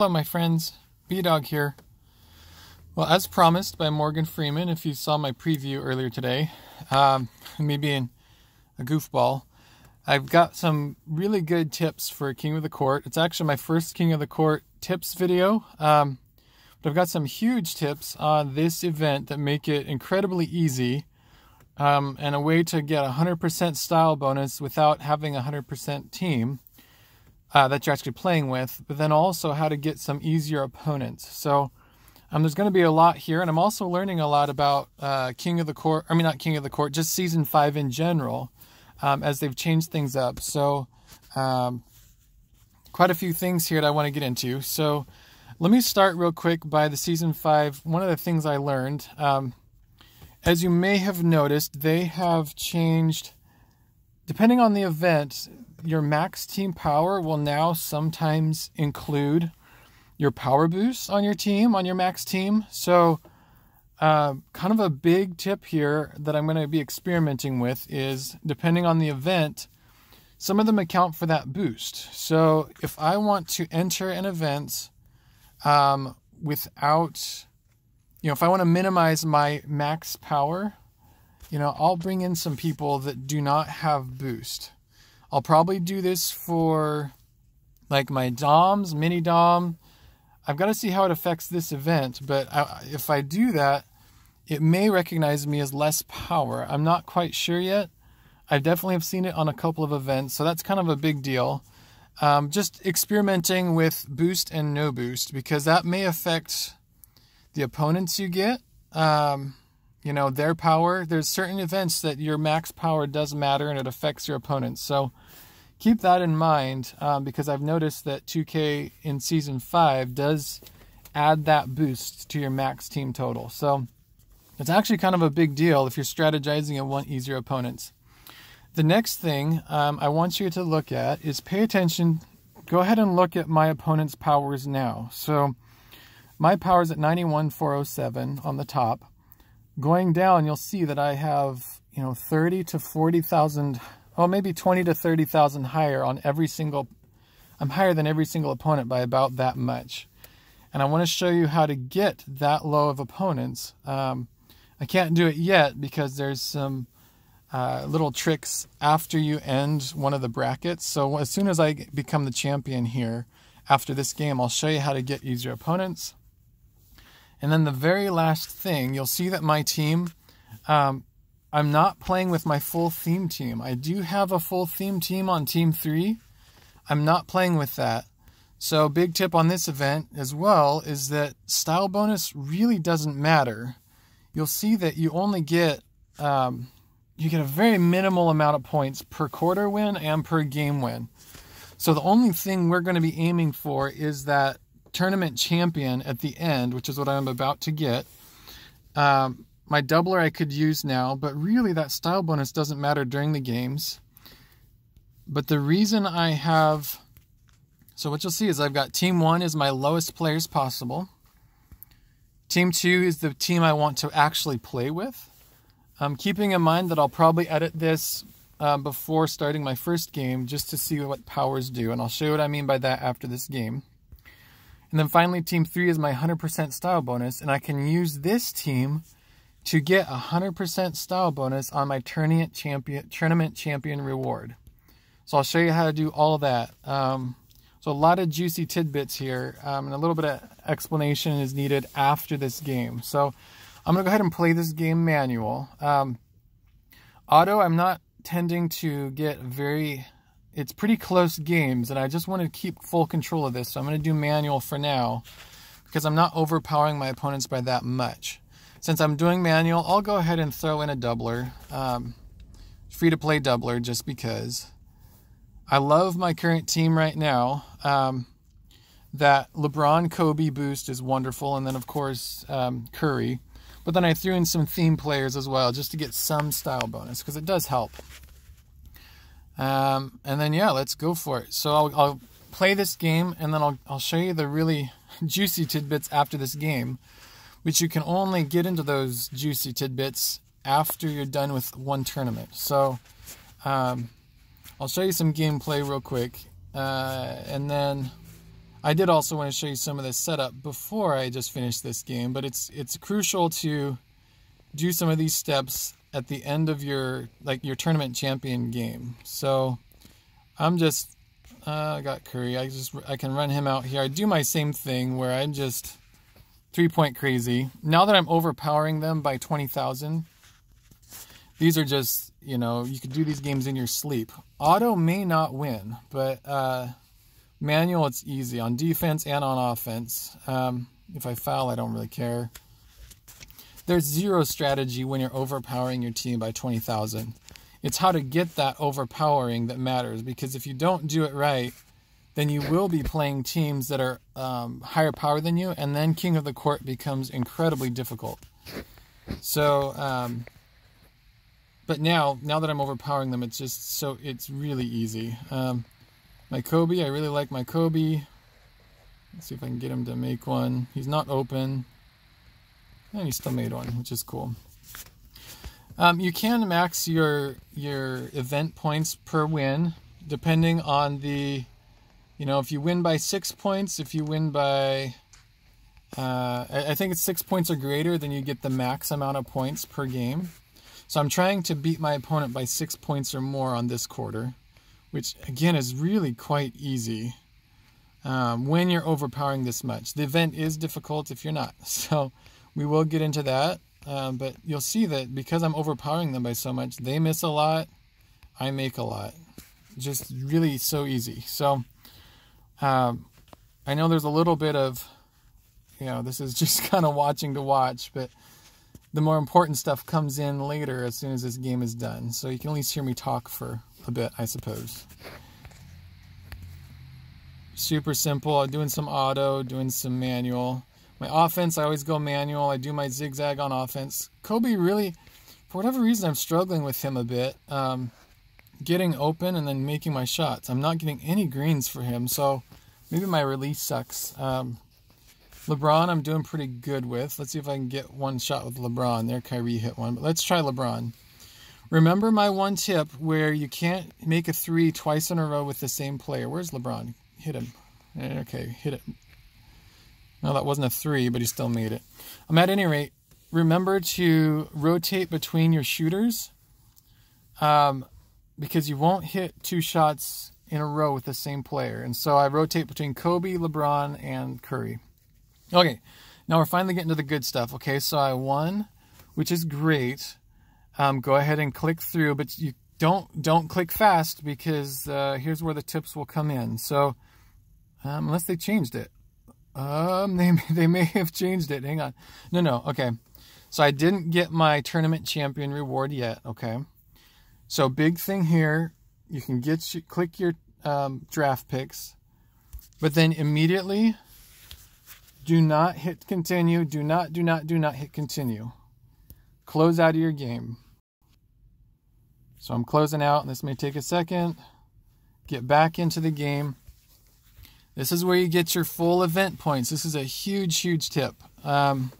Hello, my friends. B Dog here. Well, as promised by Morgan Freeman, if you saw my preview earlier today, um, me being a goofball, I've got some really good tips for King of the Court. It's actually my first King of the Court tips video, um, but I've got some huge tips on this event that make it incredibly easy um, and a way to get a 100% style bonus without having a 100% team uh, that you're actually playing with, but then also how to get some easier opponents. So um, there's going to be a lot here, and I'm also learning a lot about uh, King of the Court. I mean, not King of the Court, just Season Five in general, um, as they've changed things up. So um, quite a few things here that I want to get into. So let me start real quick by the Season Five. One of the things I learned, um, as you may have noticed, they have changed. Depending on the event, your max team power will now sometimes include your power boost on your team, on your max team. So, uh, kind of a big tip here that I'm going to be experimenting with is depending on the event, some of them account for that boost. So, if I want to enter an event um, without, you know, if I want to minimize my max power, you know, I'll bring in some people that do not have boost. I'll probably do this for like my DOMs, mini DOM. I've got to see how it affects this event, but I, if I do that, it may recognize me as less power. I'm not quite sure yet. I definitely have seen it on a couple of events, so that's kind of a big deal. Um, just experimenting with boost and no boost because that may affect the opponents you get. Um, you know, their power. There's certain events that your max power does matter and it affects your opponents. So keep that in mind um, because I've noticed that 2K in Season 5 does add that boost to your max team total. So it's actually kind of a big deal if you're strategizing and want easier opponents. The next thing um, I want you to look at is pay attention. Go ahead and look at my opponent's powers now. So my power is at 91,407 on the top. Going down, you'll see that I have, you know, 30 to 40,000, well, maybe 20 to 30,000 higher on every single, I'm higher than every single opponent by about that much. And I want to show you how to get that low of opponents. Um, I can't do it yet because there's some uh, little tricks after you end one of the brackets. So as soon as I become the champion here, after this game, I'll show you how to get easier opponents. And then the very last thing, you'll see that my team, um, I'm not playing with my full theme team. I do have a full theme team on Team 3. I'm not playing with that. So big tip on this event as well is that style bonus really doesn't matter. You'll see that you only get um, you get a very minimal amount of points per quarter win and per game win. So the only thing we're going to be aiming for is that tournament champion at the end, which is what I'm about to get. Um, my doubler I could use now, but really that style bonus doesn't matter during the games. But the reason I have, so what you'll see is I've got team one is my lowest players possible. Team two is the team I want to actually play with. Um, keeping in mind that I'll probably edit this um, before starting my first game just to see what powers do. And I'll show you what I mean by that after this game. And then finally, team three is my 100% style bonus, and I can use this team to get a 100% style bonus on my tournament champion, tournament champion reward. So I'll show you how to do all that. Um, so a lot of juicy tidbits here, um, and a little bit of explanation is needed after this game. So I'm going to go ahead and play this game manual. Um, auto, I'm not tending to get very it's pretty close games, and I just want to keep full control of this, so I'm going to do manual for now, because I'm not overpowering my opponents by that much. Since I'm doing manual, I'll go ahead and throw in a doubler, um, free-to-play doubler, just because. I love my current team right now. Um, that LeBron Kobe boost is wonderful, and then, of course, um, Curry. But then I threw in some theme players as well, just to get some style bonus, because it does help. Um, and then, yeah, let's go for it. So I'll, I'll play this game and then I'll, I'll show you the really juicy tidbits after this game, which you can only get into those juicy tidbits after you're done with one tournament. So um, I'll show you some gameplay real quick. Uh, and then I did also want to show you some of the setup before I just finished this game, but it's it's crucial to do some of these steps at the end of your like your tournament champion game. So I'm just uh, I got Curry. I just I can run him out here. I do my same thing where I'm just three point crazy. Now that I'm overpowering them by 20,000, these are just, you know, you could do these games in your sleep. Auto may not win, but uh, manual, it's easy on defense and on offense. Um, if I foul, I don't really care. There's zero strategy when you're overpowering your team by 20,000. It's how to get that overpowering that matters because if you don't do it right, then you will be playing teams that are um, higher power than you, and then King of the Court becomes incredibly difficult. So, um, but now, now that I'm overpowering them, it's just so it's really easy. Um, my Kobe, I really like my Kobe. Let's see if I can get him to make one. He's not open, and he still made one, which is cool. Um, you can max your your event points per win, depending on the you know, if you win by six points, if you win by, uh, I think it's six points or greater, then you get the max amount of points per game. So I'm trying to beat my opponent by six points or more on this quarter, which again is really quite easy um, when you're overpowering this much. The event is difficult if you're not. So we will get into that. Um, but you'll see that because I'm overpowering them by so much, they miss a lot, I make a lot. Just really so easy. So um, I know there's a little bit of, you know, this is just kind of watching to watch, but the more important stuff comes in later as soon as this game is done. So you can at least hear me talk for a bit, I suppose. Super simple. I'm doing some auto, doing some manual. My offense, I always go manual. I do my zigzag on offense. Kobe really, for whatever reason, I'm struggling with him a bit. Um, getting open and then making my shots. I'm not getting any greens for him, so maybe my release sucks. Um, LeBron, I'm doing pretty good with. Let's see if I can get one shot with LeBron. There, Kyrie hit one, but let's try LeBron. Remember my one tip where you can't make a three twice in a row with the same player. Where's LeBron? Hit him. Okay, hit it. No, that wasn't a three, but he still made it. Um, at any rate, remember to rotate between your shooters. Um, because you won't hit two shots in a row with the same player. And so I rotate between Kobe, LeBron, and Curry. Okay, now we're finally getting to the good stuff. Okay, so I won, which is great. Um, go ahead and click through, but you don't don't click fast because uh, here's where the tips will come in. So um, unless they changed it, um, they they may have changed it. Hang on, no no okay. So I didn't get my tournament champion reward yet. Okay. So big thing here, you can get click your um, draft picks, but then immediately do not hit continue. Do not, do not, do not hit continue. Close out of your game. So I'm closing out, and this may take a second. Get back into the game. This is where you get your full event points. This is a huge, huge tip. Um,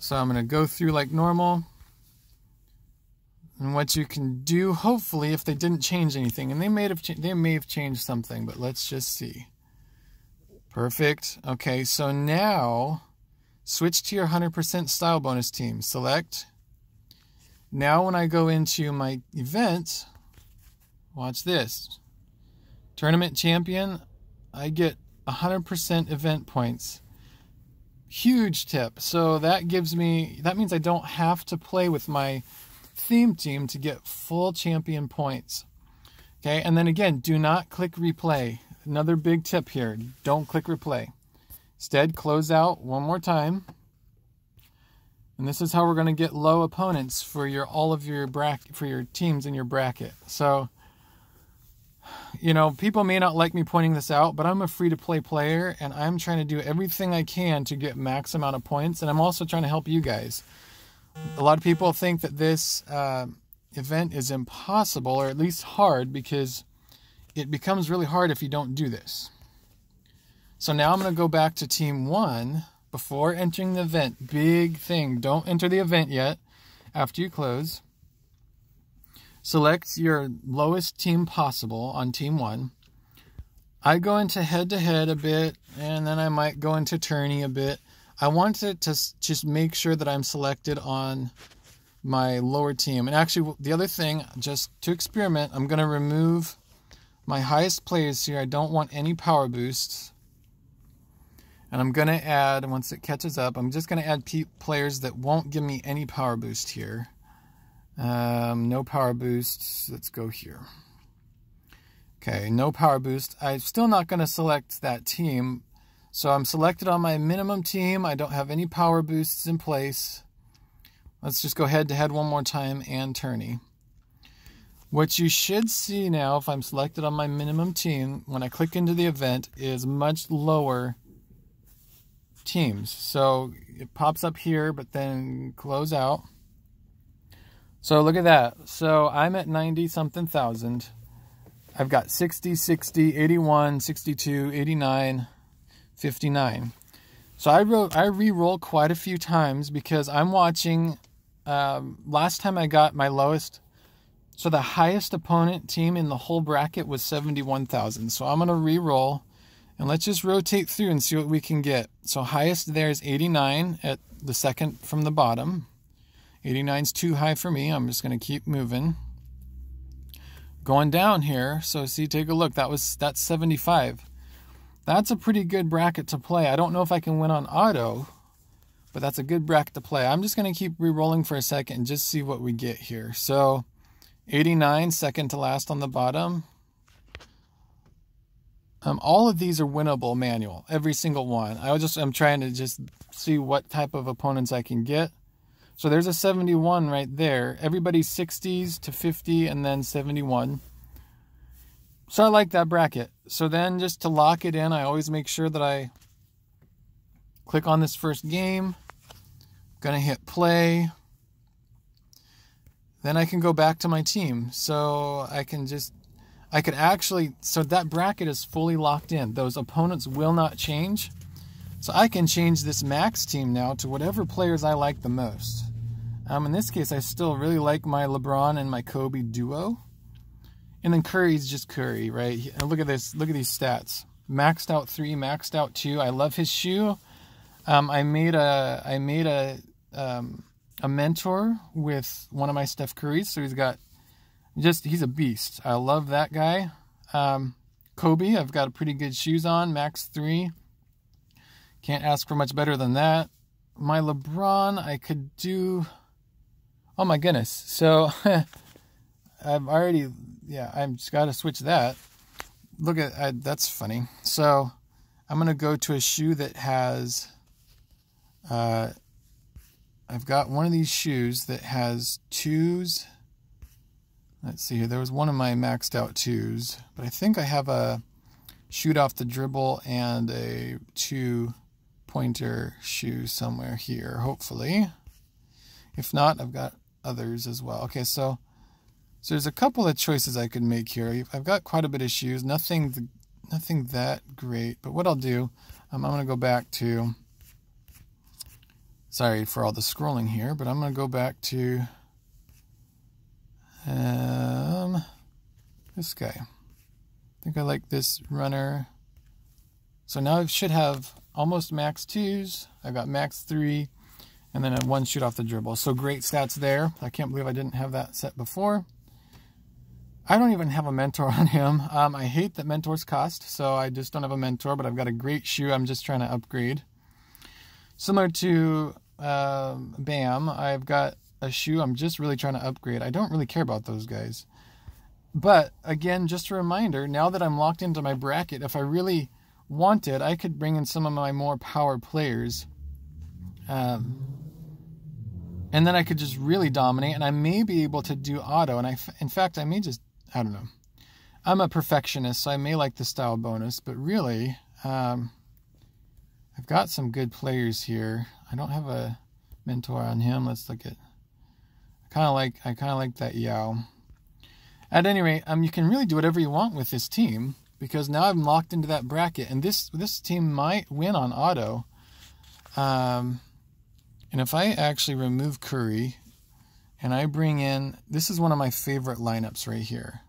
so I'm going to go through like normal and what you can do hopefully if they didn't change anything and they may have they may have changed something but let's just see. Perfect. Okay so now switch to your 100% style bonus team. Select. Now when I go into my event watch this. Tournament champion I get 100% event points. Huge tip. So that gives me that means I don't have to play with my theme team to get full champion points. Okay, and then again, do not click replay. Another big tip here, don't click replay. Instead, close out one more time. And this is how we're going to get low opponents for your all of your bracket for your teams in your bracket. So you know, people may not like me pointing this out, but I'm a free to play player and I'm trying to do everything I can to get max amount of points and I'm also trying to help you guys a lot of people think that this uh, event is impossible or at least hard because it becomes really hard if you don't do this. So now I'm going to go back to team one before entering the event. Big thing. Don't enter the event yet after you close. Select your lowest team possible on team one. I go into head to head a bit, and then I might go into tourney a bit. I wanted to just make sure that I'm selected on my lower team. And actually, the other thing, just to experiment, I'm going to remove my highest players here. I don't want any power boosts. And I'm going to add, once it catches up, I'm just going to add players that won't give me any power boost here. Um, no power boosts. Let's go here. Okay, no power boost. I'm still not going to select that team. So I'm selected on my minimum team. I don't have any power boosts in place. Let's just go head to head one more time and tourney. What you should see now, if I'm selected on my minimum team, when I click into the event, is much lower teams. So it pops up here, but then close out. So look at that. So I'm at 90 something thousand. I've got 60, 60, 81, 62, 89, 59. So I wrote, I re-roll quite a few times because I'm watching. Um, last time I got my lowest, so the highest opponent team in the whole bracket was 71,000. So I'm gonna re-roll, and let's just rotate through and see what we can get. So highest there is 89 at the second from the bottom. 89 is too high for me. I'm just gonna keep moving going down here. So see, take a look. That was that's 75. That's a pretty good bracket to play. I don't know if I can win on auto, but that's a good bracket to play. I'm just going to keep re-rolling for a second and just see what we get here. So 89, second to last on the bottom. Um, all of these are winnable manual, every single one. I just I'm trying to just see what type of opponents I can get. So there's a 71 right there. Everybody's 60s to 50 and then 71. So I like that bracket. So then just to lock it in, I always make sure that I click on this first game. I'm gonna hit play. Then I can go back to my team. So I can just I could actually so that bracket is fully locked in. Those opponents will not change. So I can change this max team now to whatever players I like the most. Um, in this case, I still really like my LeBron and my Kobe duo. And then Curry's just Curry, right? And look at this. Look at these stats. Maxed out three, maxed out two. I love his shoe. Um, I made a I made a um, a mentor with one of my Steph Currys, so he's got just he's a beast. I love that guy. Um, Kobe, I've got pretty good shoes on, max three. Can't ask for much better than that. My LeBron, I could do. Oh my goodness! So I've already, yeah, I've just got to switch that. Look at I, that's funny. So I'm gonna go to a shoe that has. Uh, I've got one of these shoes that has twos. Let's see here. There was one of my maxed out twos, but I think I have a shoot off the dribble and a two pointer shoe somewhere here, hopefully. If not, I've got others as well. Okay, so so there's a couple of choices I could make here. I've got quite a bit of shoes, nothing nothing that great. But what I'll do, um, I'm going to go back to. Sorry for all the scrolling here, but I'm going to go back to um, this guy. I think I like this runner. So now I should have almost max twos. I've got max three, and then a one shoot off the dribble. So great stats there. I can't believe I didn't have that set before. I don't even have a mentor on him. Um, I hate that mentors cost, so I just don't have a mentor, but I've got a great shoe I'm just trying to upgrade. Similar to uh, Bam, I've got a shoe I'm just really trying to upgrade. I don't really care about those guys. But again, just a reminder, now that I'm locked into my bracket, if I really wanted, I could bring in some of my more power players. Um, and then I could just really dominate, and I may be able to do auto. And I, in fact, I may just, I don't know. I'm a perfectionist, so I may like the style bonus, but really, um, I've got some good players here. I don't have a mentor on him. Let's look at. I kind of like. I kind of like that Yao. At any rate, um, you can really do whatever you want with this team because now I'm locked into that bracket, and this this team might win on auto. Um, and if I actually remove Curry, and I bring in this is one of my favorite lineups right here.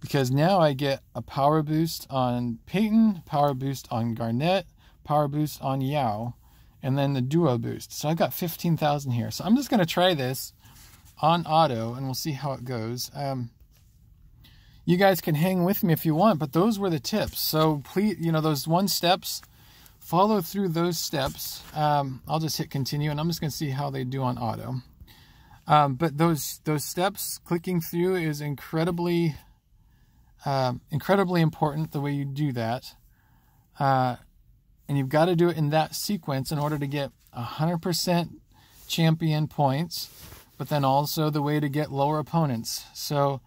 because now I get a power boost on Peyton, power boost on Garnett, power boost on Yao, and then the duo boost. So I've got 15,000 here. So I'm just going to try this on auto and we'll see how it goes. Um, you guys can hang with me if you want, but those were the tips. So please, you know, those one steps, follow through those steps. Um, I'll just hit continue and I'm just going to see how they do on auto. Um, but those those steps, clicking through is incredibly, uh, incredibly important the way you do that. Uh, and you've got to do it in that sequence in order to get 100% champion points, but then also the way to get lower opponents. So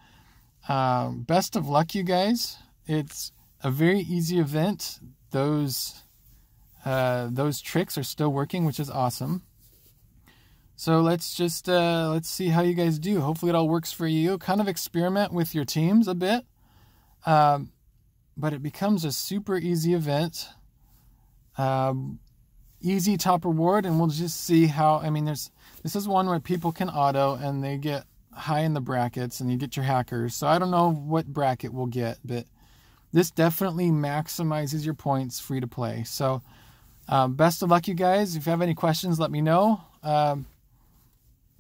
uh, best of luck, you guys. It's a very easy event. Those uh, those tricks are still working, which is awesome. So let's just uh, let's see how you guys do. Hopefully it all works for you. Kind of experiment with your teams a bit, um, but it becomes a super easy event. Um, easy top reward, and we'll just see how. I mean, there's this is one where people can auto and they get high in the brackets, and you get your hackers. So I don't know what bracket we'll get, but this definitely maximizes your points free to play. So um, best of luck, you guys. If you have any questions, let me know. Um,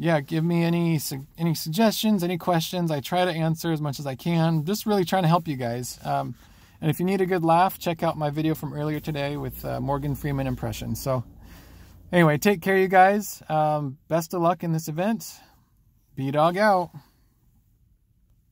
yeah, give me any any suggestions, any questions. I try to answer as much as I can. Just really trying to help you guys. Um, and if you need a good laugh, check out my video from earlier today with uh, Morgan Freeman impression. So anyway, take care, you guys. Um, best of luck in this event. B-Dog out.